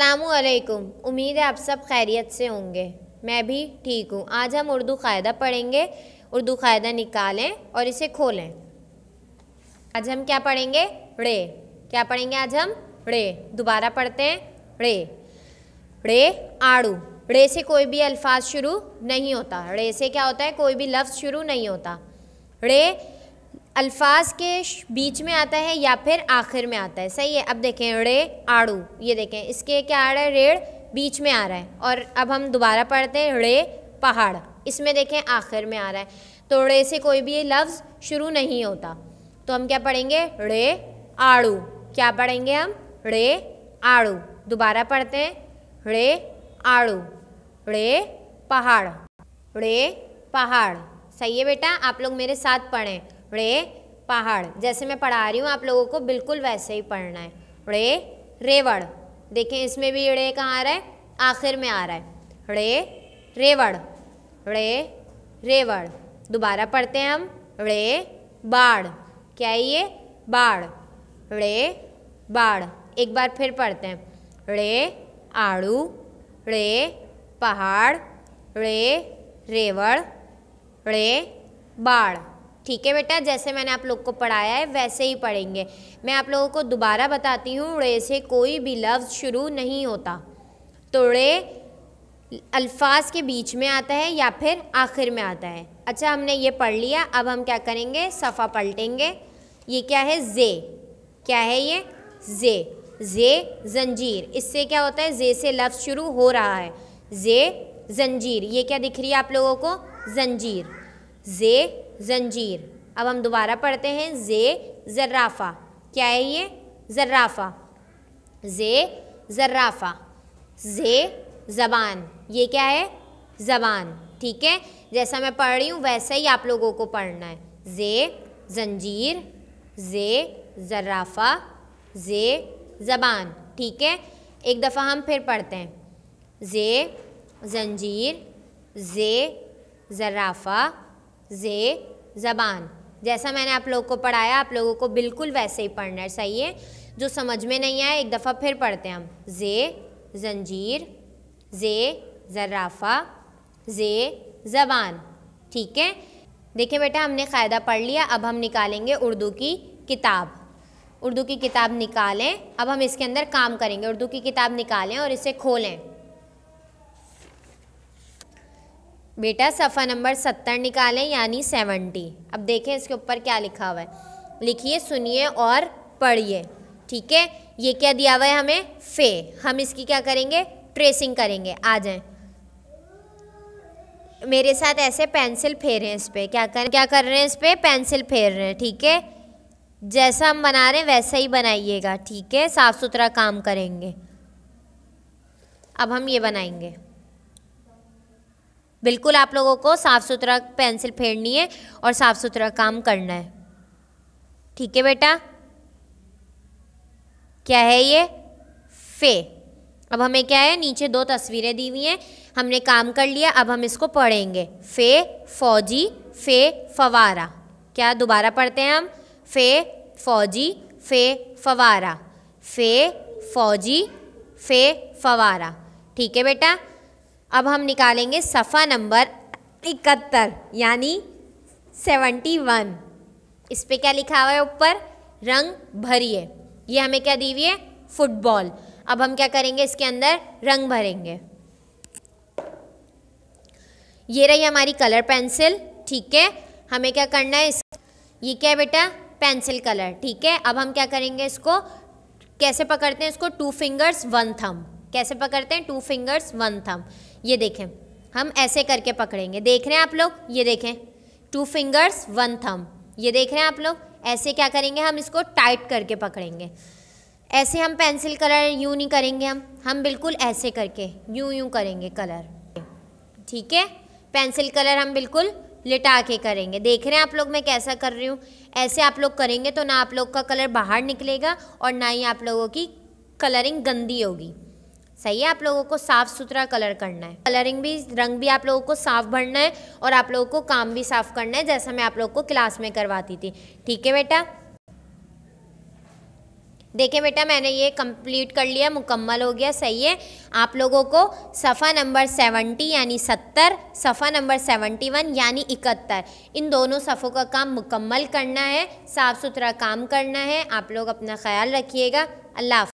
अलैकुम। उम्मीद है आप सब खैरियत से होंगे। मैं भी ठीक हूँ। आज हम उर्दू कायदा पढ़ेंगे। उर्दू कायदा निकालें और इसे खोलें। आज हम क्या पढ़ेंगे? रे। क्या पढ़ेंगे आज हम? रे। दोबारा पढ़ते हैं। रे। रे, आड़ू। रे से कोई भी अल्फाज शुरू नहीं होता। रे से क्या होता है? कोई भी लफ्ज़ शुरू नहीं होता। रे अल्फाज के बीच में आता है या फिर आखिर में आता है? सही है। अब देखें, रे, आड़ू। ये देखें, इसके क्या आ रहा है? रेड़ बीच में आ रहा है। और अब हम दोबारा पढ़ते हैं, रे, पहाड़। इसमें देखें, आखिर में आ रहा है। तो रे से कोई भी लफ्ज़ शुरू नहीं होता। तो हम क्या पढ़ेंगे? रे, आड़ू। क्या पढ़ेंगे हम? रे, आड़ू। दोबारा पढ़ते हैं। रे, आड़ू। रे, पहाड़। रे, पहाड़। सही है बेटा? आप लोग मेरे साथ पढ़ें। रे पहाड़। जैसे मैं पढ़ा रही हूँ, आप लोगों को बिल्कुल वैसे ही पढ़ना है। रे रेवड़। देखें, इसमें भी रे कहाँ आ रहा है? आखिर में आ रहा है। रे रेवड़। रे रेवड़। दोबारा पढ़ते हैं हम। रे बाढ़। क्या है ये? बाढ़। रे बाढ़। एक बार फिर पढ़ते हैं। रे आड़ू। रे पहाड़। रे रेवड़। रे बाढ़। ठीक है बेटा, जैसे मैंने आप लोग को पढ़ाया है, वैसे ही पढ़ेंगे। मैं आप लोगों को दोबारा बताती हूँ रे से कोई भी लफ्ज़ शुरू नहीं होता। तो रे अल्फाज के बीच में आता है या फिर आखिर में आता है। अच्छा हमने ये पढ़ लिया, अब हम क्या करेंगे? सफ़ा पलटेंगे। ये क्या है? जे। क्या है ये? जे। जे जंजीर। इससे क्या होता है? जे से लफ्ज़ शुरू हो रहा है। जे जंजीर। ये क्या दिख रही है आप लोगों को? जंजीर। जे जंजीर। अब हम दोबारा पढ़ते हैं जे जर्राफ़ा। क्या है ये? जर्राफ़ा। जे जर्राफ़ा। जे ज़बान। ये क्या है? ज़बान। ठीक है? जैसा मैं पढ़ रही हूँ, वैसा ही आप लोगों को पढ़ना है। जे जंजीर। जे जर्राफ़ा। जे ज़बान। ठीक है? एक दफ़ा हम फिर पढ़ते हैं। जे जंजीर। जे ज़राफ़ा जे, ज़बान। जैसा मैंने आप लोगों को पढ़ाया, आप लोगों को बिल्कुल वैसे ही पढ़ना है, सही है? जो समझ में नहीं आया, एक दफ़ा फिर पढ़ते हैं हम। जे, जंजीर। जे ज़राफ़ा जे, ज़बान। ठीक है? देखिए बेटा, हमने क़ायदा पढ़ लिया, अब हम निकालेंगे उर्दू की किताब। उर्दू की किताब निकालें, अब हम इसके अंदर काम करेंगे। उर्दू की किताब निकालें और इसे खोलें। बेटा सफ़ा नंबर सत्तर निकालें, यानी सेवेंटी। अब देखें इसके ऊपर क्या लिखा हुआ है। लिखिए, सुनिए और पढ़िए। ठीक है? ये क्या दिया हुआ है हमें? फे। हम इसकी क्या करेंगे? ट्रेसिंग करेंगे। आ जाएँ। मेरे साथ ऐसे पेंसिल फेर हैं इस पर क्या कर क्या कर रहे हैं इस पर पेंसिल फेर रहे हैं। ठीक है? जैसा हम बना रहे हैं, वैसा ही बनाइएगा। ठीक है? साफ़ सुथरा काम करेंगे। अब हम ये बनाएँगे। बिल्कुल आप लोगों को साफ़ सुथरा पेंसिल फेरनी है और साफ़ सुथरा काम करना है। ठीक है बेटा? क्या है ये? फे। अब हमें क्या है? नीचे दो तस्वीरें दी हुई हैं। हमने काम कर लिया, अब हम इसको पढ़ेंगे। फे, फौजी, फे, फवारा। क्या दोबारा पढ़ते हैं हम? फे, फौजी, फे, फवारा। फे, फौजी, फे, फवारा। ठीक है बेटा? अब हम निकालेंगे सफ़ा नंबर इकहत्तर, यानी सेवेंटी वन इस पर क्या लिखा हुआ है ऊपर? रंग भरिए। ये हमें क्या दी हुई है? फुटबॉल। अब हम क्या करेंगे? इसके अंदर रंग भरेंगे। ये रही हमारी कलर पेंसिल, ठीक है? हमें क्या करना है इस ये क्या है बेटा? पेंसिल कलर, ठीक है? अब हम क्या करेंगे इसको? कैसे पकड़ते हैं इसको? टू फिंगर्स, वन थम कैसे पकड़ते हैं? टू फिंगर्स वन थम ये देखें। हम ऐसे करके पकड़ेंगे। देख रहे हैं आप लोग? ये देखें। टू फिंगर्स वन थम ये देख रहे हैं आप लोग? ऐसे क्या करेंगे? हम इसको टाइट करके पकड़ेंगे। ऐसे हम पेंसिल कलर यूँ नहीं करेंगे हम। हम बिल्कुल ऐसे करके यूँ यूँ करेंगे कलर ठीक है? पेंसिल कलर हम बिल्कुल लिटा के करेंगे। देख रहे हैं आप लोग मैं कैसा कर रही हूँ? ऐसे आप लोग करेंगे तो ना आप लोग का कलर बाहर निकलेगा और ना ही आप लोगों की कलरिंग गंदी होगी। सही है, आप लोगों को साफ़ सुथरा कलर करना है। कलरिंग भी, रंग भी आप लोगों को साफ़ भरना है और आप लोगों को काम भी साफ़ करना है, जैसा मैं आप लोगों को क्लास में करवाती थी। ठीक है बेटा? देखें बेटा, मैंने ये कंप्लीट कर लिया, मुकम्मल हो गया, सही है। आप लोगों को सफ़ा नंबर सेवेंटी यानी सत्तर, सफ़ा नंबर सेवेंटी वन यानी इकहत्तर, इन दोनों सफ़ों का काम मुकम्मल करना है, साफ़ सुथरा काम करना है। आप लोग अपना ख्याल रखिएगा। अल्लाह